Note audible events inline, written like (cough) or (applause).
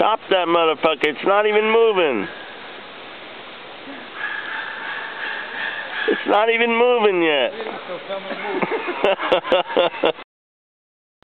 Chop that motherfucker. It's not even moving. It's not even moving yet. (laughs)